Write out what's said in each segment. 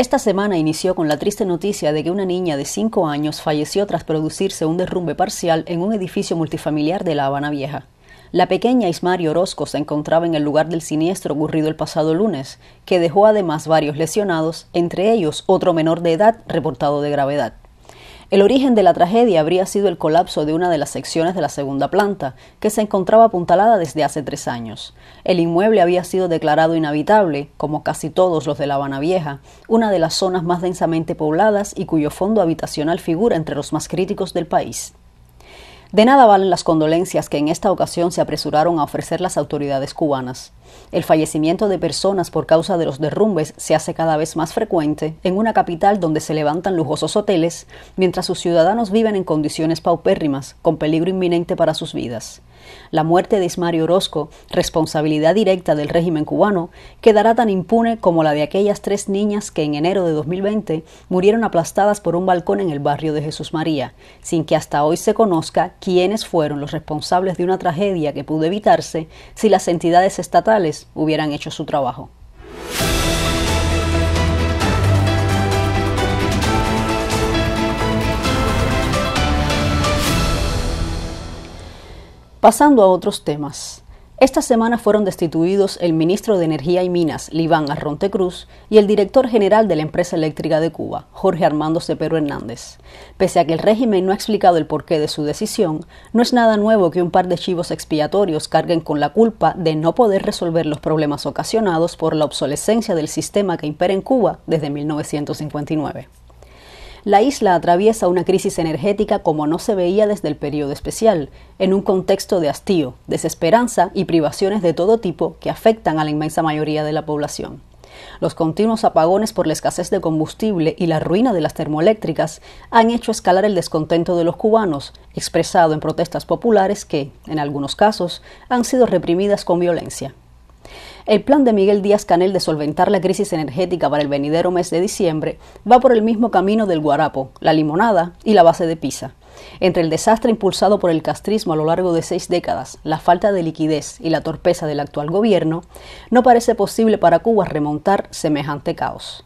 Esta semana inició con la triste noticia de que una niña de 5 años falleció tras producirse un derrumbe parcial en un edificio multifamiliar de La Habana Vieja. La pequeña Ismari Orozco se encontraba en el lugar del siniestro ocurrido el pasado lunes, que dejó además varios lesionados, entre ellos otro menor de edad reportado de gravedad. El origen de la tragedia habría sido el colapso de una de las secciones de la segunda planta, que se encontraba apuntalada desde hace tres años. El inmueble había sido declarado inhabitable, como casi todos los de La Habana Vieja, una de las zonas más densamente pobladas y cuyo fondo habitacional figura entre los más críticos del país. De nada valen las condolencias que en esta ocasión se apresuraron a ofrecer las autoridades cubanas. El fallecimiento de personas por causa de los derrumbes se hace cada vez más frecuente en una capital donde se levantan lujosos hoteles, mientras sus ciudadanos viven en condiciones paupérrimas, con peligro inminente para sus vidas. La muerte de Ismario Orozco, responsabilidad directa del régimen cubano, quedará tan impune como la de aquellas tres niñas que en enero de 2020 murieron aplastadas por un balcón en el barrio de Jesús María, sin que hasta hoy se conozca quiénes fueron los responsables de una tragedia que pudo evitarse si las entidades estatales hubieran hecho su trabajo. Pasando a otros temas. Esta semana fueron destituidos el ministro de Energía y Minas, Liván Arronte Cruz, y el director general de la empresa eléctrica de Cuba, Jorge Armando Cepero Hernández. Pese a que el régimen no ha explicado el porqué de su decisión, no es nada nuevo que un par de chivos expiatorios carguen con la culpa de no poder resolver los problemas ocasionados por la obsolescencia del sistema que impera en Cuba desde 1959. La isla atraviesa una crisis energética como no se veía desde el periodo especial, en un contexto de hastío, desesperanza y privaciones de todo tipo que afectan a la inmensa mayoría de la población. Los continuos apagones por la escasez de combustible y la ruina de las termoeléctricas han hecho escalar el descontento de los cubanos, expresado en protestas populares que, en algunos casos, han sido reprimidas con violencia. El plan de Miguel Díaz Canel de solventar la crisis energética para el venidero mes de diciembre va por el mismo camino del guarapo, la limonada y la base de Pisa. Entre el desastre impulsado por el castrismo a lo largo de seis décadas, la falta de liquidez y la torpeza del actual gobierno, no parece posible para Cuba remontar semejante caos.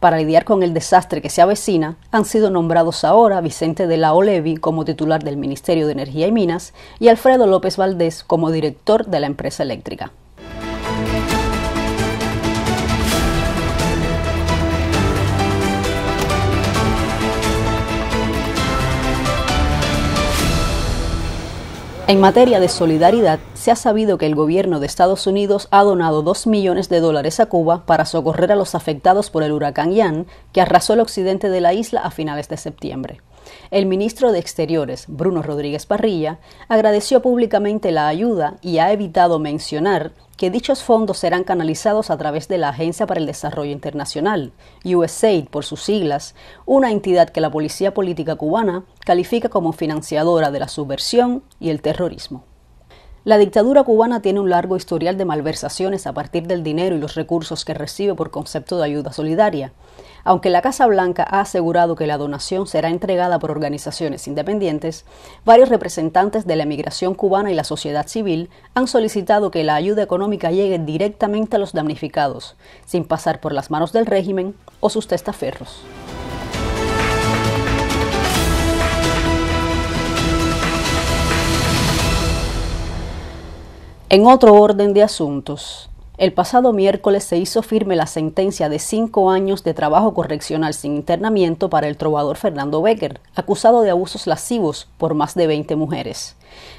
Para lidiar con el desastre que se avecina, han sido nombrados ahora Vicente de la Olevi como titular del Ministerio de Energía y Minas y Alfredo López Valdés como director de la empresa eléctrica. En materia de solidaridad, se ha sabido que el gobierno de Estados Unidos ha donado 2 millones de dólares a Cuba para socorrer a los afectados por el huracán Ian, que arrasó el occidente de la isla a finales de septiembre. El ministro de Exteriores, Bruno Rodríguez Parrilla, agradeció públicamente la ayuda y ha evitado mencionar que dichos fondos serán canalizados a través de la Agencia para el Desarrollo Internacional, USAID por sus siglas, una entidad que la Policía Política cubana califica como financiadora de la subversión y el terrorismo. La dictadura cubana tiene un largo historial de malversaciones a partir del dinero y los recursos que recibe por concepto de ayuda solidaria. Aunque la Casa Blanca ha asegurado que la donación será entregada por organizaciones independientes, varios representantes de la emigración cubana y la sociedad civil han solicitado que la ayuda económica llegue directamente a los damnificados, sin pasar por las manos del régimen o sus testaferros. En otro orden de asuntos, el pasado miércoles se hizo firme la sentencia de cinco años de trabajo correccional sin internamiento para el trovador Fernando Becker, acusado de abusos lascivos por más de 20 mujeres.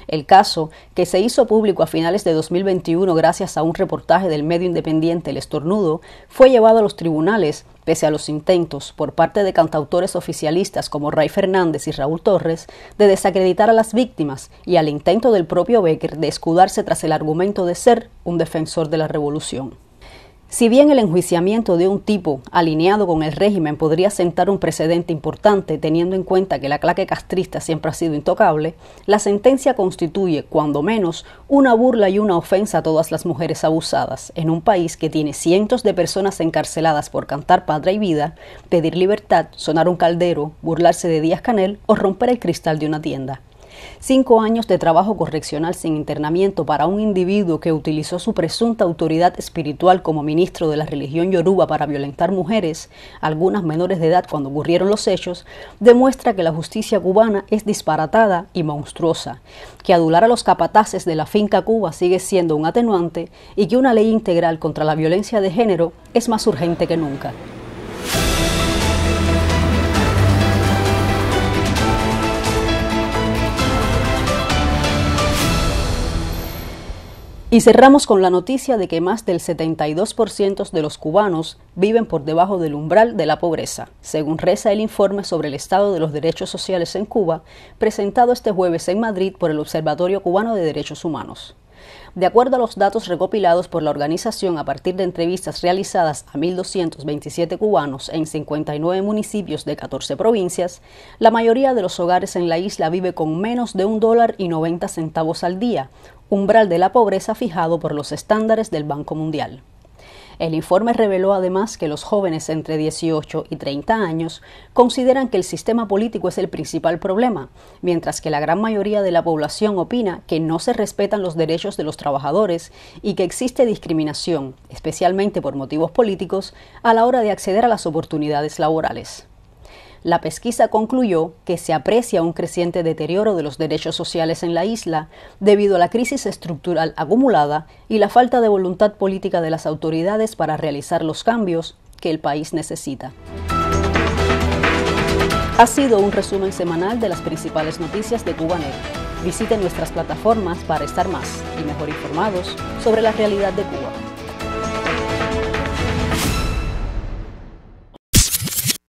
El caso, que se hizo público a finales de 2021 gracias a un reportaje del medio independiente El Estornudo, fue llevado a los tribunales pese a los intentos por parte de cantautores oficialistas como Ray Fernández y Raúl Torres de desacreditar a las víctimas y al intento del propio Becker de escudarse tras el argumento de ser un defensor de la revolución. Si bien el enjuiciamiento de un tipo alineado con el régimen podría sentar un precedente importante teniendo en cuenta que la claque castrista siempre ha sido intocable, la sentencia constituye, cuando menos, una burla y una ofensa a todas las mujeres abusadas, en un país que tiene cientos de personas encarceladas por cantar Padre y Vida, pedir libertad, sonar un caldero, burlarse de Díaz Canel o romper el cristal de una tienda. Cinco años de trabajo correccional sin internamiento para un individuo que utilizó su presunta autoridad espiritual como ministro de la religión yoruba para violentar mujeres, algunas menores de edad cuando ocurrieron los hechos, demuestra que la justicia cubana es disparatada y monstruosa, que adular a los capataces de la finca Cuba sigue siendo un atenuante y que una ley integral contra la violencia de género es más urgente que nunca. Y cerramos con la noticia de que más del 72% de los cubanos viven por debajo del umbral de la pobreza, según reza el informe sobre el estado de los derechos sociales en Cuba, presentado este jueves en Madrid por el Observatorio Cubano de Derechos Humanos. De acuerdo a los datos recopilados por la organización a partir de entrevistas realizadas a 1.227 cubanos en 59 municipios de 14 provincias, la mayoría de los hogares en la isla vive con menos de un dólar y 90 centavos al día, umbral de la pobreza fijado por los estándares del Banco Mundial. El informe reveló además que los jóvenes entre 18 y 30 años consideran que el sistema político es el principal problema, mientras que la gran mayoría de la población opina que no se respetan los derechos de los trabajadores y que existe discriminación, especialmente por motivos políticos, a la hora de acceder a las oportunidades laborales. La pesquisa concluyó que se aprecia un creciente deterioro de los derechos sociales en la isla debido a la crisis estructural acumulada y la falta de voluntad política de las autoridades para realizar los cambios que el país necesita. Ha sido un resumen semanal de las principales noticias de Cubanet. Visite nuestras plataformas para estar más y mejor informados sobre la realidad de Cuba.